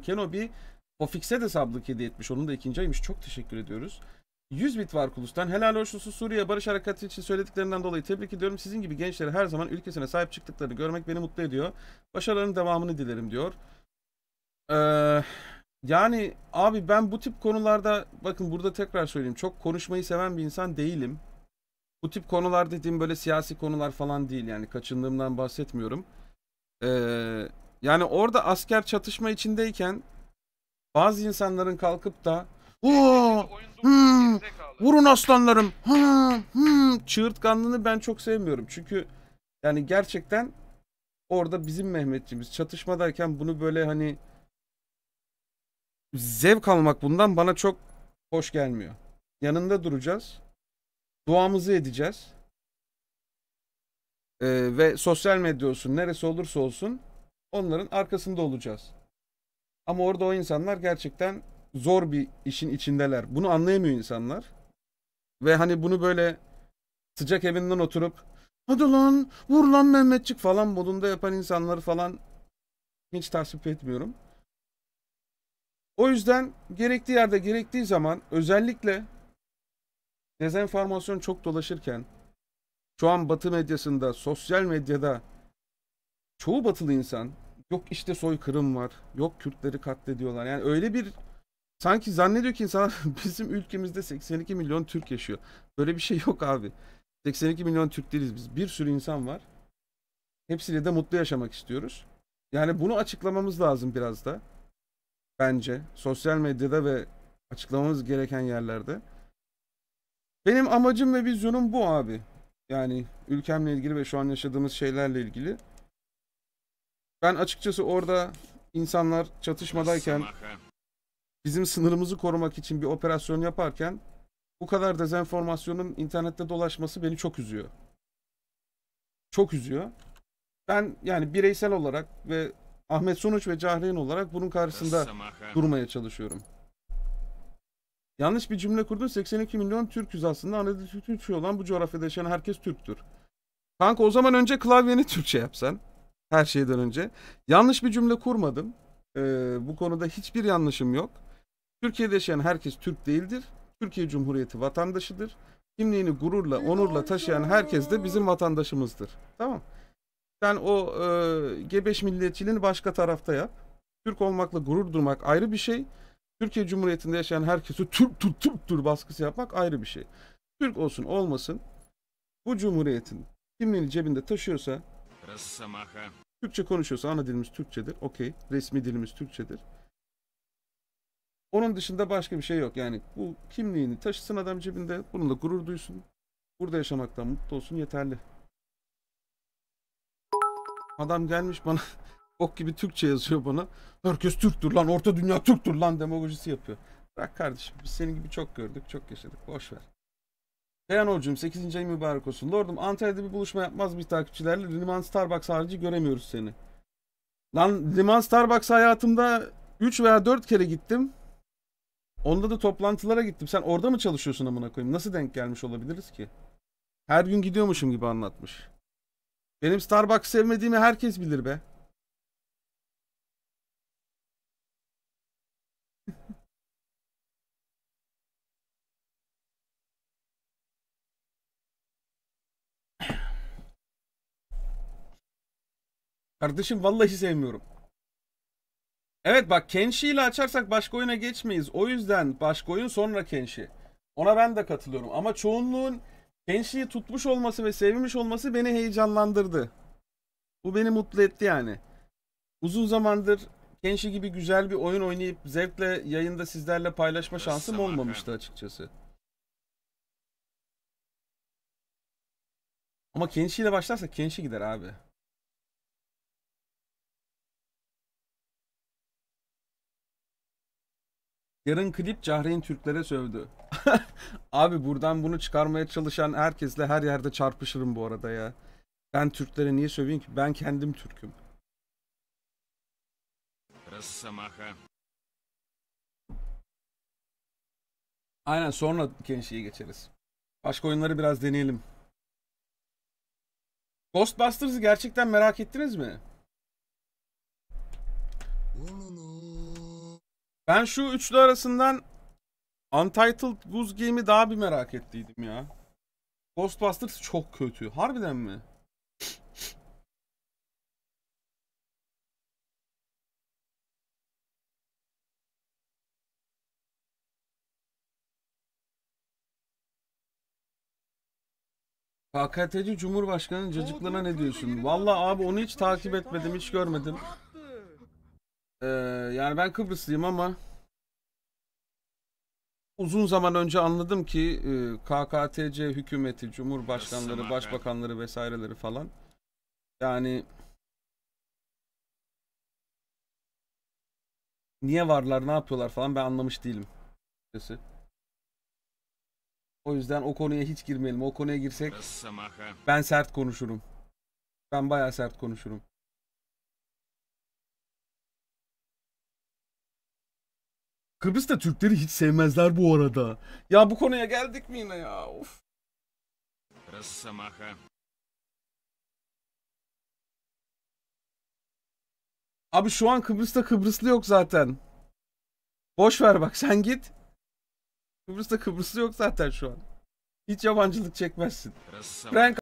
Kenobi Ofix'e de sablık hediye etmiş. Onun da ikinci aymış. Çok teşekkür ediyoruz. 100 bit var Kulus'tan. Helal olsun Suriye Barış Harekatı için söylediklerinden dolayı tebrik ediyorum. Sizin gibi gençleri her zaman ülkesine sahip çıktıklarını görmek beni mutlu ediyor. Başarıların devamını dilerim diyor. Ee, yani abi ben bu tip konularda bakın burada tekrar söyleyeyim. Çok konuşmayı seven bir insan değilim. Bu tip konular dediğim böyle siyasi konular falan değil yani kaçındığımdan bahsetmiyorum. Ee, yani orada asker çatışma içindeyken bazı insanların kalkıp da "Oo, hmm, vurun aslanlarım hmm, hmm, çığırtkanlığını ben çok sevmiyorum. Çünkü yani gerçekten orada bizim Mehmetçimiz çatışmadayken bunu böyle hani zevk almak bundan bana çok hoş gelmiyor. Yanında duracağız. Duamızı edeceğiz. Ee, ve sosyal medya olsun neresi olursa olsun onların arkasında olacağız. Ama orada o insanlar gerçekten zor bir işin içindeler. Bunu anlayamıyor insanlar. Ve hani bunu böyle sıcak evinden oturup hadi lan vur lan Mehmetçik falan modunda yapan insanları falan hiç tasvip etmiyorum. O yüzden gerektiği yerde gerektiği zaman özellikle dezenformasyon çok dolaşırken şu an Batı medyasında, sosyal medyada çoğu batılı insan yok işte soykırım var, yok Kürtleri katlediyorlar. Yani öyle bir sanki zannediyor ki insanlar bizim ülkemizde 82 milyon Türk yaşıyor. Böyle bir şey yok abi. 82 milyon Türk değiliz biz. Bir sürü insan var. Hepsiyle de mutlu yaşamak istiyoruz. Yani bunu açıklamamız lazım biraz da. Bence sosyal medyada ve açıklamamız gereken yerlerde. Benim amacım ve vizyonum bu abi. Yani ülkemle ilgili ve şu an yaşadığımız şeylerle ilgili. Ben açıkçası orada insanlar çatışmadayken bizim sınırımızı korumak için bir operasyon yaparken bu kadar dezenformasyonun internette dolaşması beni çok üzüyor. Çok üzüyor. Ben yani bireysel olarak ve Ahmet Sonuç ve Cahreyn olarak bunun karşısında durmaya çalışıyorum. Yanlış bir cümle kurdun. 82 milyon Türk'üz aslında. Anadolu Türkçe olan bu coğrafyada yaşayan herkes Türktür. Kanka o zaman önce klavyeni Türkçe yapsan. Her şeyden önce. Yanlış bir cümle kurmadım. Ee, bu konuda hiçbir yanlışım yok. Türkiye'de yaşayan herkes Türk değildir. Türkiye Cumhuriyeti vatandaşıdır. Kimliğini gururla, onurla taşıyan herkes de bizim vatandaşımızdır. Tamam. Sen o e, G5 milliyetçiliğini başka tarafta yap. Türk olmakla gurur durmak ayrı bir şey. Türkiye Cumhuriyeti'nde yaşayan herkese Türk Türk Türktür baskısı yapmak ayrı bir şey. Türk olsun olmasın bu cumhuriyetin kimliğini cebinde taşıyorsa Türkçe konuşuyorsa ana dilimiz Türkçedir. Okey. Resmi dilimiz Türkçedir. Onun dışında başka bir şey yok. Yani bu kimliğini taşısın adam cebinde. Bununla gurur duysun. Burada yaşamaktan mutlu olsun yeterli. Adam gelmiş bana ok gibi Türkçe yazıyor bana. Herkes Türktür lan, Orta Dünya Türktür lan demagojisi yapıyor. Bırak kardeşim biz senin gibi çok gördük, çok yaşadık. Boş ver. Beyhan Orcu'm 8. ay mübarek olsun. Lordum Antalya'da bir buluşma yapmaz bir takipçilerle. Liman Starbucks harici göremiyoruz seni. Lan Liman Starbucks hayatımda 3 veya 4 kere gittim. Onda da toplantılara gittim. Sen orada mı çalışıyorsun amına koyayım? Nasıl denk gelmiş olabiliriz ki? Her gün gidiyormuşum gibi anlatmış. Benim Starbucks sevmediğimi herkes bilir be. Kardeşim vallahi sevmiyorum. Evet bak Kenshi ile açarsak başka oyuna geçmeyiz. O yüzden başka oyun sonra Kenshi. Ona ben de katılıyorum. Ama çoğunluğun Kenshi'yi tutmuş olması ve sevmiş olması beni heyecanlandırdı. Bu beni mutlu etti yani. Uzun zamandır Kenshi gibi güzel bir oyun oynayıp zevkle yayında sizlerle paylaşma şansım olmamıştı açıkçası. Ama Kenshi ile başlarsa Kenshi gider abi. Yarın klip Cahreyn Türklere sövdü. Abi buradan bunu çıkarmaya çalışan herkesle her yerde çarpışırım bu arada ya. Ben Türklere niye söveyim ki? Ben kendim Türk'üm. Aynen sonra Kenshi'ye geçeriz. Başka oyunları biraz deneyelim. Ghostbusters'ı gerçekten merak ettiniz mi? Ben şu üçlü arasından Untitled Goose Game'i daha bir merak ettiydim ya. Ghostbusters çok kötü. Harbiden mi? KKTC Cumhurbaşkanı cacıklarına ne diyorsun? Vallahi abi onu hiç takip etmedim, hiç görmedim. Ee, yani ben Kıbrıslıyım ama uzun zaman önce anladım ki e, KKTC hükümeti, cumhurbaşkanları, başbakanları vesaireleri falan yani niye varlar, ne yapıyorlar falan ben anlamış değilim. O yüzden o konuya hiç girmeyelim. O konuya girsek ben sert konuşurum. Ben bayağı sert konuşurum. Kıbrıs'ta Türkleri hiç sevmezler bu arada. Ya bu konuya geldik mi yine ya? Of. Росомаха. Abi şu an Kıbrıs'ta Kıbrıslı yok zaten. Boş ver bak sen git. Kıbrıs'ta Kıbrıslı yok zaten şu an. Hiç yabancılık çekmezsin. Росомаха. Frank